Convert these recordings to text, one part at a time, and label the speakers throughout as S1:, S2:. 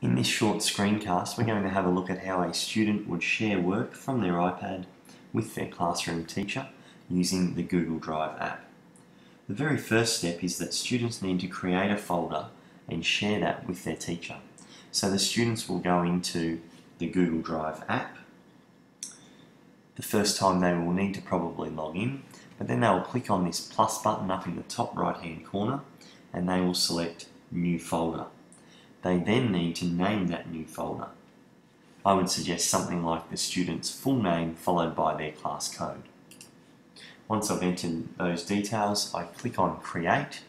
S1: In this short screencast, we're going to have a look at how a student would share work from their iPad with their classroom teacher using the Google Drive app. The very first step is that students need to create a folder and share that with their teacher. So the students will go into the Google Drive app. The first time they will need to probably log in, but then they will click on this plus button up in the top right hand corner and they will select New Folder. They then need to name that new folder. I would suggest something like the student's full name followed by their class code. Once I've entered those details, I click on Create,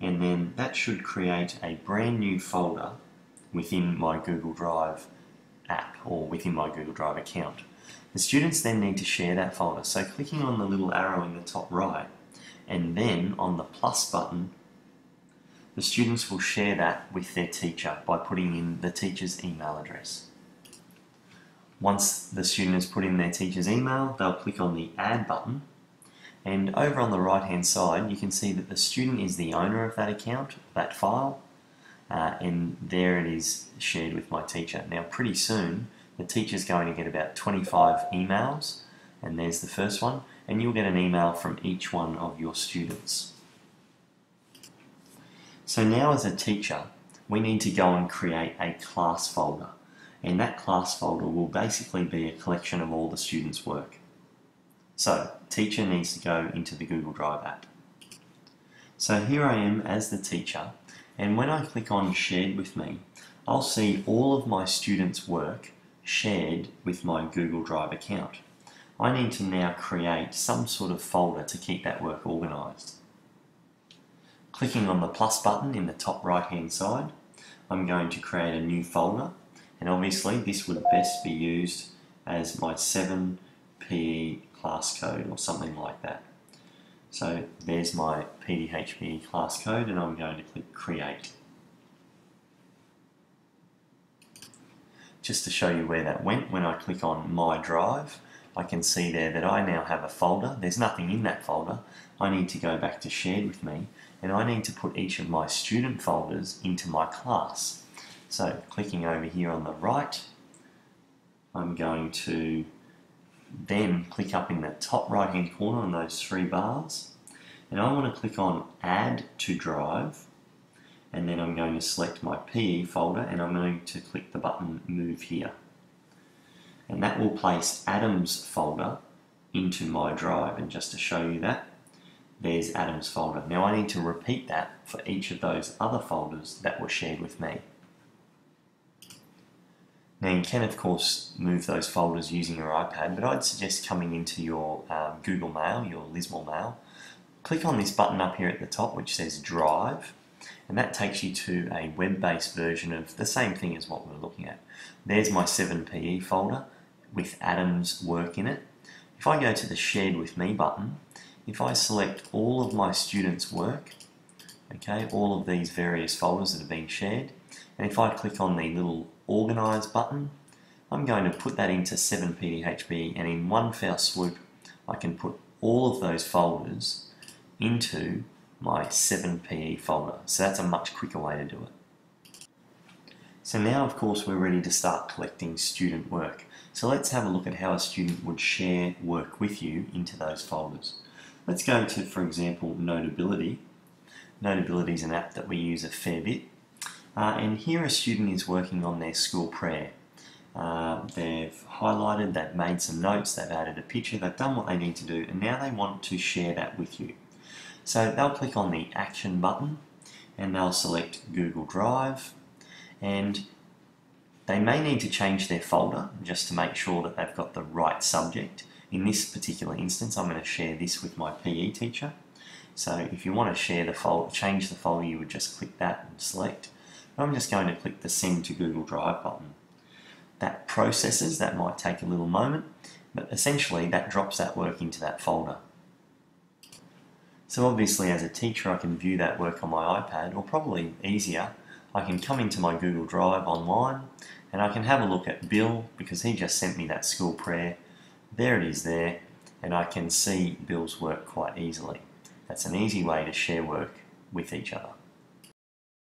S1: and then that should create a brand new folder within my Google Drive app or within my Google Drive account. The students then need to share that folder, so clicking on the little arrow in the top right and then on the plus button the students will share that with their teacher by putting in the teacher's email address. Once the student has put in their teacher's email, they'll click on the Add button and over on the right hand side you can see that the student is the owner of that account, that file, uh, and there it is shared with my teacher. Now pretty soon the teacher's going to get about 25 emails and there's the first one and you'll get an email from each one of your students. So now as a teacher, we need to go and create a class folder. And that class folder will basically be a collection of all the students' work. So, teacher needs to go into the Google Drive app. So here I am as the teacher, and when I click on Shared with Me, I'll see all of my students' work shared with my Google Drive account. I need to now create some sort of folder to keep that work organised. Clicking on the plus button in the top right hand side, I'm going to create a new folder and obviously this would best be used as my 7 PE class code or something like that. So there's my PDHPE class code and I'm going to click create. Just to show you where that went, when I click on my drive, I can see there that I now have a folder. There's nothing in that folder. I need to go back to shared with me and I need to put each of my student folders into my class. So clicking over here on the right, I'm going to then click up in the top right hand corner on those three bars and I want to click on add to drive and then I'm going to select my PE folder and I'm going to click the button move here and that will place Adam's folder into my drive and just to show you that there's Adam's folder. Now I need to repeat that for each of those other folders that were shared with me. Now you can of course move those folders using your iPad, but I'd suggest coming into your um, Google Mail, your Lismore Mail, click on this button up here at the top which says Drive, and that takes you to a web-based version of the same thing as what we're looking at. There's my 7PE folder with Adam's work in it. If I go to the Shared With Me button, if I select all of my students' work, okay, all of these various folders that have been shared, and if I click on the little Organize button, I'm going to put that into 7PDHP and in one fell swoop I can put all of those folders into my 7PE folder. So that's a much quicker way to do it. So now of course we're ready to start collecting student work. So let's have a look at how a student would share work with you into those folders. Let's go to, for example, Notability. Notability is an app that we use a fair bit. Uh, and here a student is working on their school prayer. Uh, they've highlighted, they've made some notes, they've added a picture, they've done what they need to do, and now they want to share that with you. So they'll click on the Action button and they'll select Google Drive and they may need to change their folder just to make sure that they've got the right subject. In this particular instance, I'm going to share this with my PE teacher. So if you want to share the folder, change the folder, you would just click that and select. I'm just going to click the Send to Google Drive button. That processes, that might take a little moment, but essentially that drops that work into that folder. So obviously as a teacher I can view that work on my iPad, or probably easier, I can come into my Google Drive online and I can have a look at Bill because he just sent me that school prayer there it is there, and I can see Bill's work quite easily. That's an easy way to share work with each other.